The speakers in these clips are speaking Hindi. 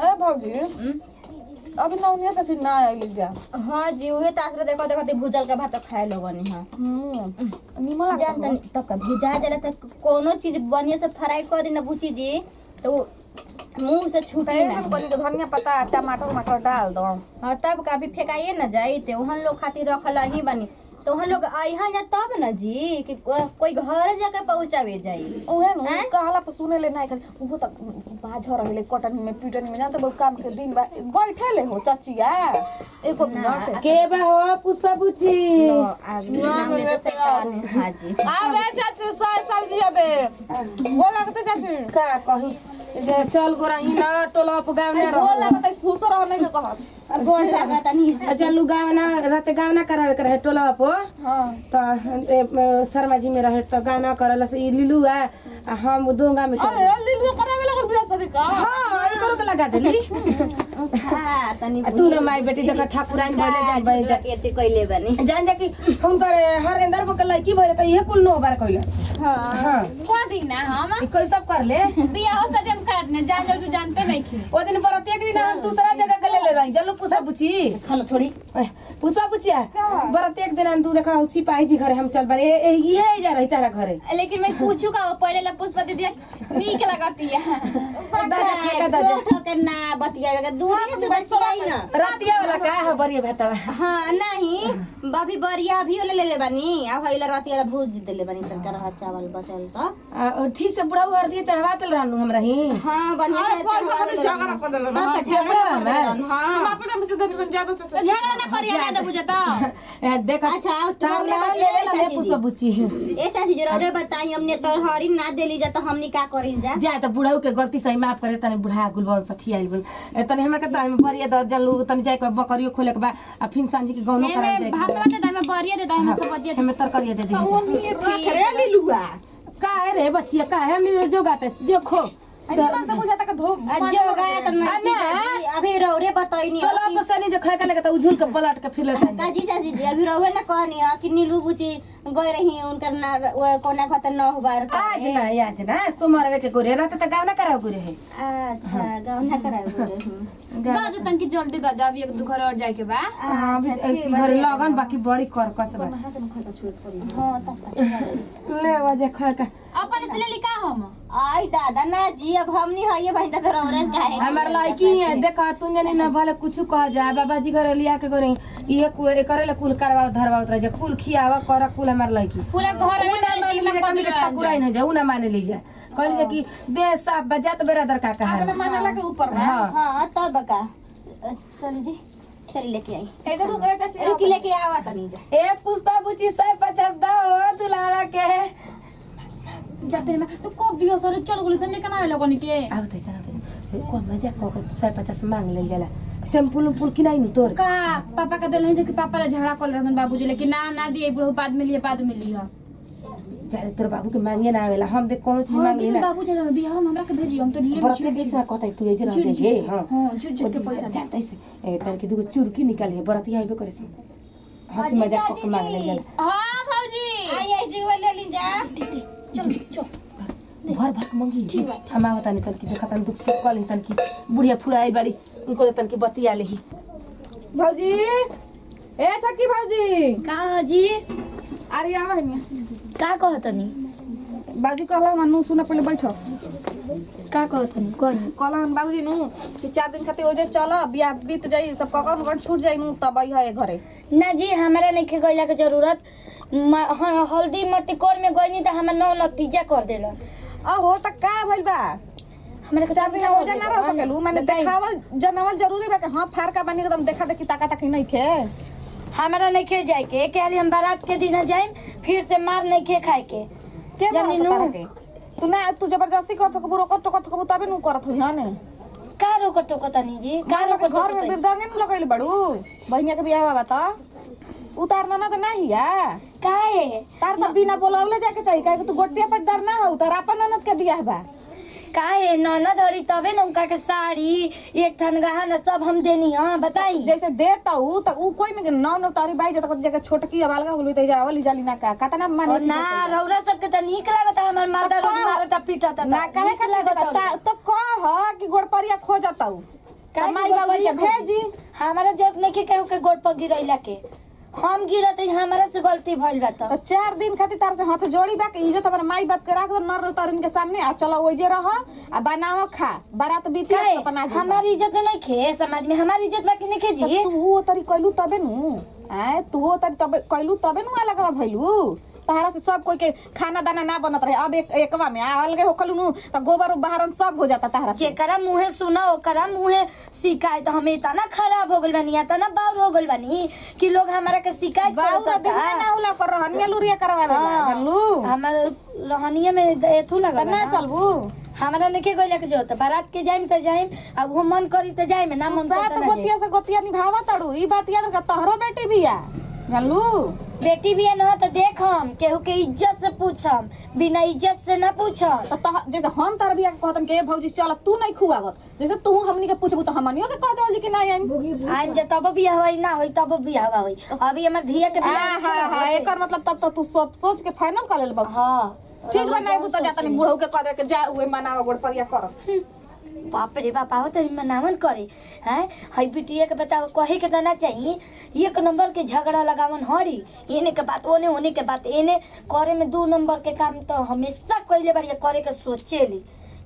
ए भौजी। अभी नौनिया चाची ना आइली जा हाँ जी उहे तासरे देखो देखो ते भुजल के भात खाए लोगनी हाँ। हम्म निमन जान लागत तनी तब का भुजा जला तक कोनो चीज़ बढ़िया से फ्राई कर दी ना भुची जी तो मुँह से छूटे ना। बनी के धनिया पत्ता टमाटर टमाटर डाल दो। हाँ तब का भी फेंकाइए ना जाई ते उहन लोग खातिर रखल ही बनी। तो उहन लोग आइहा जा तब ना जी कि को- कोई घर जाके पहुंचावे जाई। उहे नु हैं? कहला पर सुने ले नहीं कर वो तक बाझ रहले कटन में पीटन में जानते बहुत काम के दिन बैठे ले हो चचिया। एको मिनट के बा हो पुष्पा बुची तो शैतान है। जी। आ गए चाची सौ साल जी अबे। गोल लगते चाची। का कही? जे चल गोरही ना टोला गाँव ना गोल रहो। लगते खुश रहने के कहत। गोड़ लगा तनी से चलू रहते गाँव ना करावे के रहे टोला पे हाँ। तो शर्मा जी में रहे तो गाना करल से ई लीलू आ आ हम दोंगा में चल अरे करावे लगल बियाह शादी का। हाँ ई करो के लगा देली। हाँ तू ना माई बेटी देखा ठाकुरान भले जान बन जा। एते कइले बानी। जान जा कि हुनकर हरेंद्र बके लड़की भले त इहे कुल नो बार कइलस हाँ। हाँ। को दिन ना हम? कोई सब कर ले। बियाह हो सजे हम करत ने जान जो तू जानते नहीं ओ दिन बरत एक दिन हम दूसरा जगह के ले ले भाई जल्लू पुष्पा बुची खाना छोड़ी। ए, पुष्पा बुचिया बरत एक दिन तू देखा सिपाही जी घरे हम चल बने ए- ए- इहे जा रही तारा घरे। लेकिन मैं पूछू का पहले ला पुष्पा दीदी नीक लगती है। दादा ठेका दादा। ठोकर ना बतियावे के दूरी से बतियाई ना। रातिया वाला का है बरिया भातवा हाँ। नहीं अभी बरिया अभी ले ले ले बनी। अब हइला राती वाला भूज देले बनी तनका रहा चावल बचल तो। और ठीक से बुढ़ाऊ हरदिया चढ़वा तल रहनु हमरा ही हाँ बढ़िया से चढ़वा रख देले तब का झगड़ा कर देले रहन, हाँ। अपने में से देवी बन ज़्यादा चाची झगड़ा ना करिए ना दे बुझता अच्छा, तार तुम्हारे ले ले चाची बुची ए चाची जरा रे बताई हमने तो हरी ना देली जा तो हमनी का करी जा? जा त बुढ़ाऊ के गलती सही माफ़ करे तनी बुढ़ा गुलबन सठियाई बन। ए, हमरा के त बरिया द जल्लू तनी जाए के बकरियो खोले के बा आ सांझी के गौनो करा मैं जाए के में बरिया देता मैं सब बजिया हमें तरकारिया दे दी रख रे लिलुआ का है रे बच्चिया का है हम जो गाते जो खो। तो चाची अभी रौरे बताई चलो नहीं जो खाए के लगे त उझुल के पलट के फिर लेते। काजी चाची अभी रहुए ना कहनी कि नीलू बुची गए रही उनकर ना कोना खत नौ बार आज ना आज ना सोमवार के गोरे रहते त गाना कराओ गोरे है। अच्छा गाँव ना कराए दा जो तन की जल्दी दा जा अभी एक दो घर और जाए के बा हाँ घर लगन बाकी बड़ी कर कस बा हाँ। तब ले वजे खाए के अपन से ले लिखा हम। आई दादा ना जी अब हमनी है ये बहिन तो रौरन काहे हमार लड़की है देखा तू जानी ना भले कुछ कह जा बाबा जी घर लिया के गोरे ये करे ले कुल करवा धरवा उतरा जा कुल खियावा कर कुल हमार लड़की पूरा घर में ना मान लीजिए कमी के ठाकुर आई ना जाऊ ना मान लीजिए कह लीजिए कि देह साफ़ बजात बेरादर का कहा अपने माने लगे ऊपर में हाँ हाँ तब का चल जी चल लेके आई इधर रुक रे चाची रुकी लेके आवा तनी जा ए पुष्पा बुची सौ पचास दो दुलावा के जाते ना तो कब भी हो सर चल गुली से लेकर आवे लोगन के अब तैसा ना तैसा कौन मज़ा को सौ पचास मांग ले जाला सैंपल उम्पुल की नहीं तोर का पापा का दिल है कि पापा ले झगड़ा कर रहन बाबूजी लेकिन ना ना दिए बुढ़ऊ बाद में लिए बाद में लिया जारे तोर बाबू के मांगे ना आवेला हम देख कोनो चीज़ मांग लेना बाबू चल बियाह हम हमरा के भेजी हम तो ले बरते कैसे कहता तू एजे रह जे हाँ हाँ झुट झुट के पैसा जानता है ए तन के दुगो चुरकी निकाल निकाले बरती आइबे करे से हँसी मज़ाक को के मांग ले जाला हाँ भौजी आई आई जी ले ली जा चल चल भर भर मंगी। हम आवता नहीं तन की देखा तन दुख सुख कल तन की बुढ़िया फुआ आई बाड़ी उनको तन की बतिया ले ही। भौजी ए छक्की भौजी का जी? अरे आवा है का कहतनी बाजू कहला मनु सुन पहले बैठो। का कहतनी कौन कहला हम बाबूजी नु कि चार दिन खातिर ओजे चल बियाह बीत जाई सब ककन ककन छूट जाई नु तब आई है घरे। ना जी हमारा नहीं गईला के ज़रूरत। हल्दी मट्टिकोर में गईनी तो हमार नौ नतीजा कर देलन। आ हो त का भइल बा। हमारे के चार दिन ओजे ना रह सकेलू। माने देखावल जनावल ज़रूरी बा कि हाँ फार का बनी एकदम देखा देखी ताका ताकी नहीं खे। हमारा नहीं खे जाए के क्या हम बारात के दिन जाए फिर से मार नहीं खे खाए के? के जानी नु। तू ना तू ज़बरदस्ती करत को रोकत टोकत को तबे नु करत होई हने का रोक टोकतनी जी का का रोक घर में बिरदांगे नु लगइल बड़ू। बहिनिया के बियाह बा त। उतारना ना त नहीं का है तार त बिना बोलावले जाके चाहिए काहे कि तू गोटिया पर डर ना हो तार अपन ननद के बियाह बा? का है ननद हरी तबे न उनका के साड़ी एक थन गहना सब हम देनी हाँ बताई. जैसे देता ऊ त ऊ कोई में नौ नौ तारी बाई जत जगह छोटकी अबालगा होली त जावली जाली ना का? कतना माने ना रौरा सबके तो नीक लागत हमार माता रोज मारता पीटता ना काहे के लागत तो कह कि गोड़परिया खोजता ऊ तो माई बाबू के भेजी। हमारा ज़रूरत नहीं के केहू के गोड़ पर गिरैला के। हम गिरत हई, हमारा से गलती भइल बा तो त चार दिन खातिर तार से हाथ जोड़ी बा के इज़्ज़त हमारे माई बाप के राख दो नर तरुण के सामने आ चलो ओइजे रह आ बनाओ खा। बारात बीती काहे? अपना जी हमारी इज़्ज़त नहीं खे समाज में हमारी इज़्ज़त बाकी नहीं खे तो जी। तू वो तरी कैलू तबे नु। आए तू वो तरी तबे कैलू तबे नु अलग भइलू। तहरा से सब कोई के खाना दाना ना बनत रहे अब एक एकवा में आ अलगे होखलू नु तो गोबर बहारन सब हो जाता तहरा से। जेकरा मुंहे सुना ओकरा मुंहे शिकायत हमें इतना खराब हो गइल बानी इतना बाउर हो गइल बानी कि लोग हमारा के शिकायत करता दिन में ना होला पर रहनिया लुरिया करवावे ला जानलू हमर लहनिया में एथू लगा लगल ना। चलबू। हमरा लेके गइला के जो बारात के जाइम त जाइम अब हम मन करी त जाइम ना मन सात करता ना सात गोतिया से गोतिया निभावा तड़ू ई बात याद रख तहरो बेटी बिया। जानलू बेटी भी है ना तो देख हम केहू के इज़्ज़त से पूछम बिना इज़्ज़त से ना पूछम। तो जैसे हम तार बिया के कहतन के भौजी चल तू नहीं खुआवत। जैसे तू हमनी के पूछबू तो हमनियो के कह देवल कि नहीं आइम आज जे तब बियाह होई ना होई तब बियाह होई। अभी हमर धिया के बियाह हा हा एकर मतलब तब तो तू सब सोच के फाइनल कर लेल बा हाँ। ठीक बा नहीं बुता जाता नहीं बुढ़ऊ के कह दे के जा उए मनावा गोड़ परिया कर बाप रे बाप आओ तरी मनावन करे। हैं? हई बिटिया के बताओ, कहे के ना चाहिए? एक नंबर के झगड़ा लगावन हरी। एने के बात, ओने होने के बात, एने करे में दू नंबर के काम तो हमेशा कइले बारी करे के सोचेली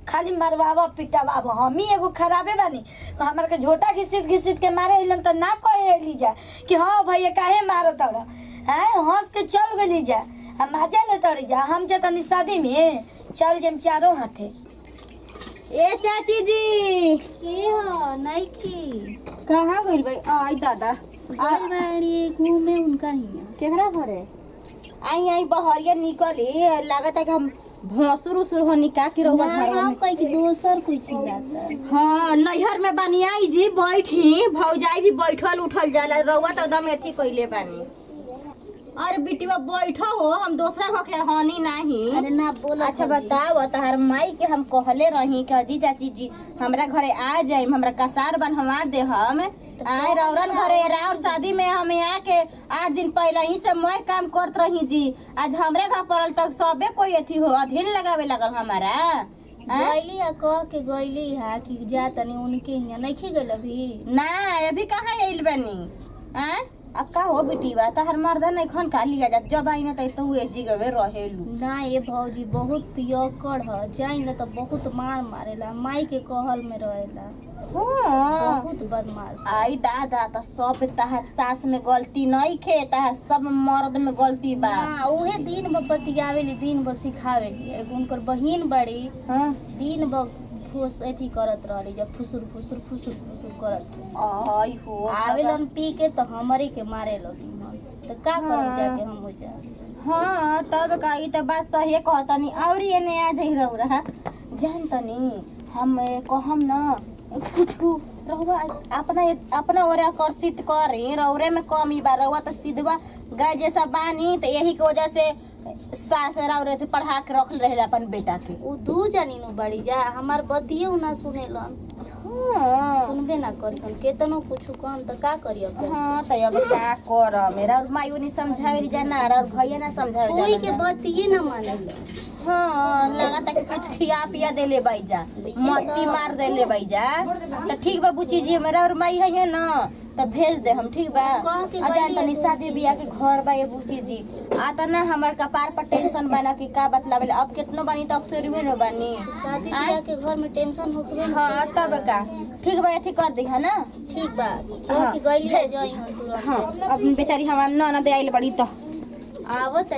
खाली मरवावा पिटावा हम ही एगो खराबे बानी। हमार के झोटा घिसिट घिसिट के मारे अइलन त ना कहे ली जा, कि हाँ भैया काहे मारो तोरा? हैं? हंस के चल गली जा मज़ा ले तोड़ी जा, हम जे शादी में चल जेम चारों हाथे। ए चाची जी। के हो नहीं की कहाँ गइल भाई? आई दादा। गइल बाड़ी घूमे उनका ही केकरा घरे? आई आई बहरिया निकली। लागत है कि हम भोसुर उसुर हो निका की रहुआ घर में। कोई की दोसर कोई चिल्लाता हाँ नैहर में बानी आई जी बैठी। भौजाई भी बैठल उठल जाला रहुआ तो एकदम अथी कइले बानी। अरे बिटिवा बैठो हो हम दूसरा को के हानि नहीं। अरे ना बोलो अच्छा बताओ तहार माई के हम कहले रही कि अजी चाची जी हमरा घरे आ जाए हमरा कसार बनवा दे हम। आए रौरन घरे और शादी में हम आके आठ दिन पहले ही से मैं काम करत रही जी। आज हमरे घर पड़ल तक सबे कोई अथी हो अधीन लगावे लगल हमारा? गइली आ कह के गइली हा कि जा तनी उनके हियाँ नहीं गइल अभी? ना अभी कहाँ आइल बनी? आँ? अब का हो बेटी बा तहर मर्दा नहीं खन खा लिया जा जब आई ना तो तू ए जिगवे रहेलू। ना ये भौजी बहुत पियकड़ ह जाई ना तो बहुत मार मारेला माई के कहल में रहेला। हाँ। बहुत बदमाश। आई दादा तो सब तहर सास में गलती नहीं खे तहर सब मर्द में गलती बा। हाँ उहे दिन भर बतियावेली दिन भर सिखावेली एगो उनकर बहिन बड़ी हाँ। दिन भर फुस अथी करत रहली जब फुसुर फुसुर फुसुर फुसुर करत आई हो आवेलन पी के तो हमरे के मारे लगी तो का करू हाँ। जाके हम हो जा हाँ तब का ई तो बात सही कहतनी और एने आ जाई रहू रहा। जान तनी हम कहम न कुछ रहुआ अपना अपना ओरे आकर्षित करी रौरे में कमी बा रहुआ तो सीधवा गाय जैसा बानी तो यही के वजह से सास रौरे थे पढ़ा के रख रहे अपन बेटा के उ दू जानी नु बड़ी जा हमार बतिये ना सुनेलन। हाँ। सुनबे ना करिहन केतनो कुछ कहन त का करी अब? त तो अब का कर मेरा और मायू ने समझावे जाना और भैया ना समझावे कोई के बतिए ना मानेला। हाँ लगा कि कुछ खिया पिया देले बाई जा मस्ती मार देले बाई जा तो ठीक बा बुची जी मेरा और माई है ना। तो भेज दे हम ठीक बा। कह के आ जान गइली तनी शादी बियाह के घर बा ये बुची जी। आता ना हमर कपार पर टेंशन बना कि का बतलावे अब कितनो बानी तो अक्सर में न शादी आय? के घर में टेंशन होखबे ना हाँ तब का। ठीक बा ठीक कर दी है ना? ठीक बा। हाँ, गइली जाई हम तुरंत। हाँ अब बेचारी हमार ननद आइल बड़ी तो। आवत